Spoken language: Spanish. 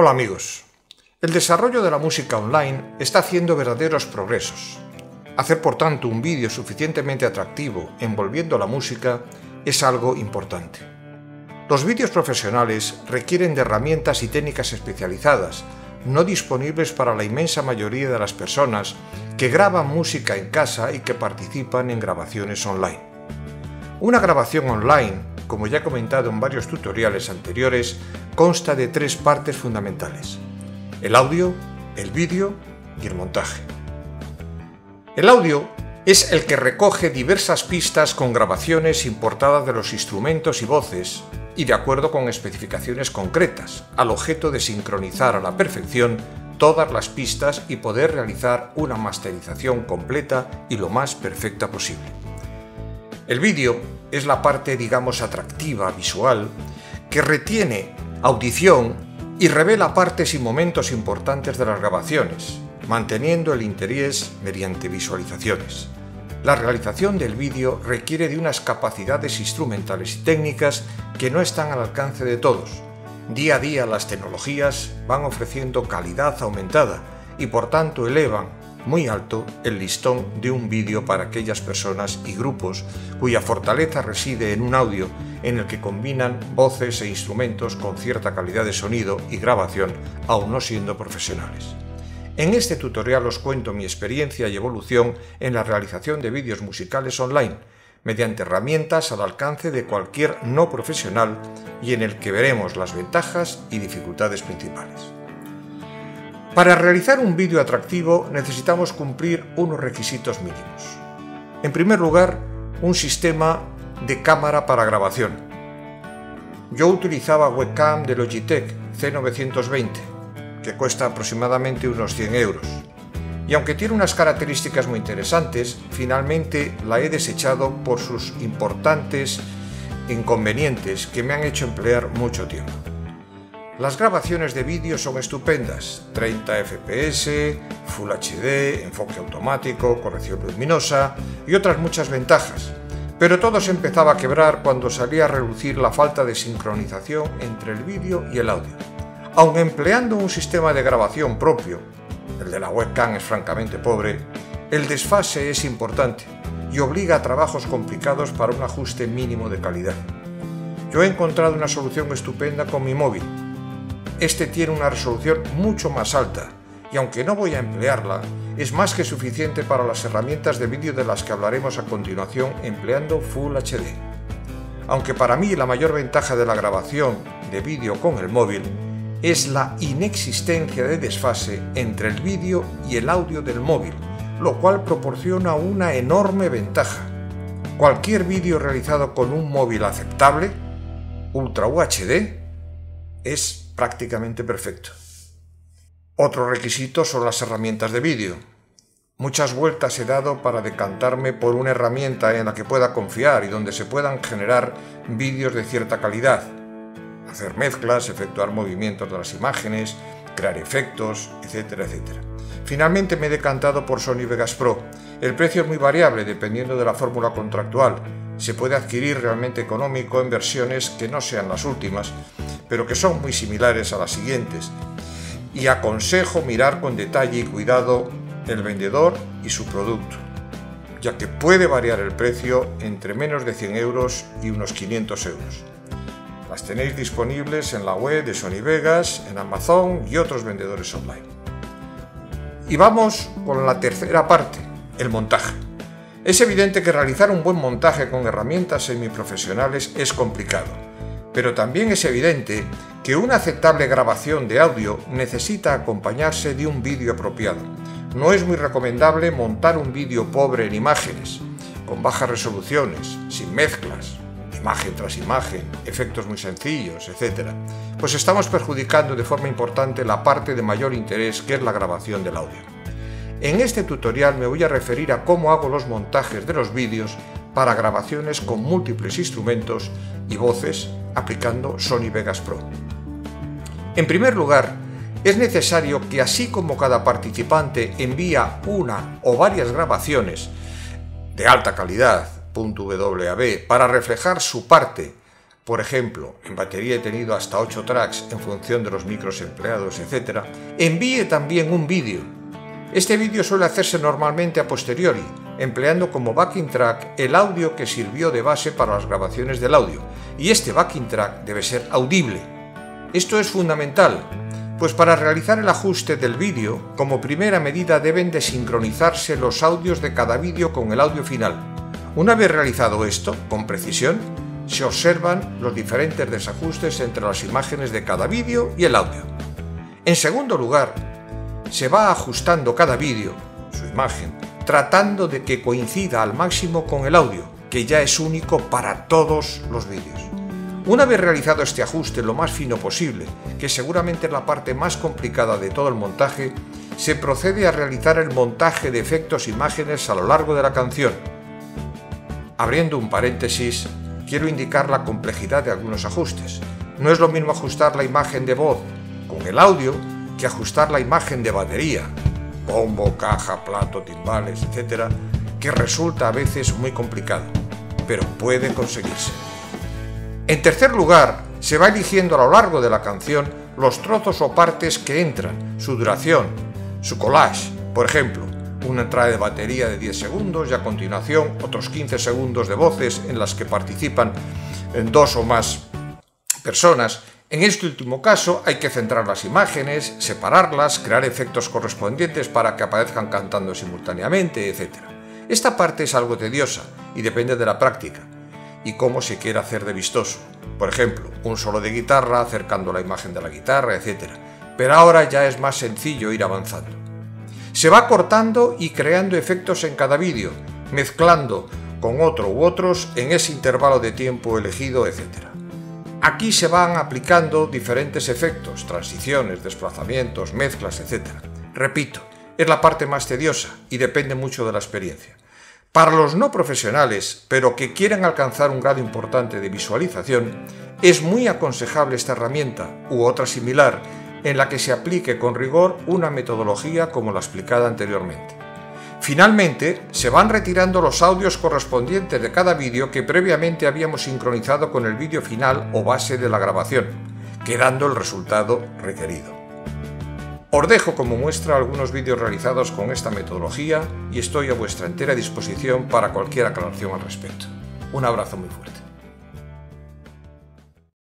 Hola amigos. El desarrollo de la música online está haciendo verdaderos progresos. Hacer por tanto un vídeo suficientemente atractivo envolviendo la música es algo importante. Los vídeos profesionales requieren de herramientas y técnicas especializadas, no disponibles para la inmensa mayoría de las personas que graban música en casa y que participan en grabaciones online. Una grabación online, como ya he comentado en varios tutoriales anteriores, consta de tres partes fundamentales. El audio, el vídeo y el montaje. El audio es el que recoge diversas pistas con grabaciones importadas de los instrumentos y voces y de acuerdo con especificaciones concretas, al objeto de sincronizar a la perfección todas las pistas y poder realizar una masterización completa y lo más perfecta posible. El vídeo es la parte, digamos, atractiva, visual, que retiene audición y revela partes y momentos importantes de las grabaciones, manteniendo el interés mediante visualizaciones. La realización del vídeo requiere de unas capacidades instrumentales y técnicas que no están al alcance de todos. Día a día las tecnologías van ofreciendo calidad aumentada y por tanto elevan muy alto el listón de un vídeo para aquellas personas y grupos cuya fortaleza reside en un audio en el que combinan voces e instrumentos con cierta calidad de sonido y grabación, aun no siendo profesionales. En este tutorial os cuento mi experiencia y evolución en la realización de vídeos musicales online, mediante herramientas al alcance de cualquier no profesional y en el que veremos las ventajas y dificultades principales. Para realizar un vídeo atractivo necesitamos cumplir unos requisitos mínimos. En primer lugar, un sistema de cámara para grabación. Yo utilizaba webcam de Logitech C920, que cuesta aproximadamente unos 100 euros. Y aunque tiene unas características muy interesantes, finalmente la he desechado por sus importantes inconvenientes que me han hecho emplear mucho tiempo. Las grabaciones de vídeo son estupendas, 30 fps, Full HD, enfoque automático, corrección luminosa y otras muchas ventajas. Pero todo se empezaba a quebrar cuando salía a relucir la falta de sincronización entre el vídeo y el audio. Aun empleando un sistema de grabación propio, el de la webcam es francamente pobre, el desfase es importante y obliga a trabajos complicados para un ajuste mínimo de calidad. Yo he encontrado una solución estupenda con mi móvil, este tiene una resolución mucho más alta y aunque no voy a emplearla, es más que suficiente para las herramientas de vídeo de las que hablaremos a continuación empleando Full HD. Aunque para mí la mayor ventaja de la grabación de vídeo con el móvil es la inexistencia de desfase entre el vídeo y el audio del móvil, lo cual proporciona una enorme ventaja. Cualquier vídeo realizado con un móvil aceptable, Ultra UHD, es prácticamente perfecto. Otro requisito son las herramientas de vídeo. Muchas vueltas he dado para decantarme por una herramienta en la que pueda confiar y donde se puedan generar vídeos de cierta calidad. Hacer mezclas, efectuar movimientos de las imágenes, crear efectos, etcétera, etcétera. Finalmente me he decantado por Sony Vegas Pro. El precio es muy variable dependiendo de la fórmula contractual. Se puede adquirir realmente económico en versiones que no sean las últimas pero que son muy similares a las siguientes, y aconsejo mirar con detalle y cuidado el vendedor y su producto, ya que puede variar el precio entre menos de 100 euros y unos 500 euros. Las tenéis disponibles en la web de Sony Vegas, en Amazon y otros vendedores online. Y vamos con la tercera parte, el montaje. Es evidente que realizar un buen montaje con herramientas semiprofesionales es complicado pero también es evidente que una aceptable grabación de audio necesita acompañarse de un vídeo apropiado. No es muy recomendable montar un vídeo pobre en imágenes, con bajas resoluciones, sin mezclas, imagen tras imagen, efectos muy sencillos, etc., pues estamos perjudicando de forma importante la parte de mayor interés que es la grabación del audio. En este tutorial me voy a referir a cómo hago los montajes de los vídeos para grabaciones con múltiples instrumentos y voces aplicando Sony Vegas Pro. En primer lugar, es necesario que así como cada participante envía una o varias grabaciones de alta calidad .wav para reflejar su parte por ejemplo, en batería he tenido hasta 8 tracks en función de los micros empleados, etc., envíe también un vídeo. Este vídeo suele hacerse normalmente a posteriori, empleando como backing track el audio que sirvió de base para las grabaciones del audio, y este backing track debe ser audible. Esto es fundamental, pues para realizar el ajuste del vídeo, como primera medida deben de sincronizarse los audios de cada vídeo con el audio final. Una vez realizado esto, con precisión, se observan los diferentes desajustes entre las imágenes de cada vídeo y el audio. En segundo lugar, se va ajustando cada vídeo, su imagen, tratando de que coincida al máximo con el audio, que ya es único para todos los vídeos. Una vez realizado este ajuste lo más fino posible, que seguramente es la parte más complicada de todo el montaje, se procede a realizar el montaje de efectos e imágenes a lo largo de la canción. Abriendo un paréntesis, quiero indicar la complejidad de algunos ajustes. No es lo mismo ajustar la imagen de voz con el audio que ajustar la imagen de batería, bombo, caja, plato, timbales, etc., que resulta a veces muy complicado, pero puede conseguirse. En tercer lugar, se va eligiendo a lo largo de la canción los trozos o partes que entran, su duración, su collage, por ejemplo, una entrada de batería de 10 segundos y a continuación otros 15 segundos de voces en las que participan en dos o más personas. En este último caso hay que centrar las imágenes, separarlas, crear efectos correspondientes para que aparezcan cantando simultáneamente, etc. Esta parte es algo tediosa y depende de la práctica y cómo se quiere hacer de vistoso. Por ejemplo, un solo de guitarra acercando la imagen de la guitarra, etc. Pero ahora ya es más sencillo ir avanzando. Se va cortando y creando efectos en cada vídeo, mezclando con otro u otros en ese intervalo de tiempo elegido, etc. Aquí se van aplicando diferentes efectos, transiciones, desplazamientos, mezclas, etc. Repito, es la parte más tediosa y depende mucho de la experiencia. Para los no profesionales, pero que quieren alcanzar un grado importante de visualización, es muy aconsejable esta herramienta u otra similar en la que se aplique con rigor una metodología como la explicada anteriormente. Finalmente, se van retirando los audios correspondientes de cada vídeo que previamente habíamos sincronizado con el vídeo final o base de la grabación, quedando el resultado requerido. Os dejo como muestra algunos vídeos realizados con esta metodología y estoy a vuestra entera disposición para cualquier aclaración al respecto. Un abrazo muy fuerte.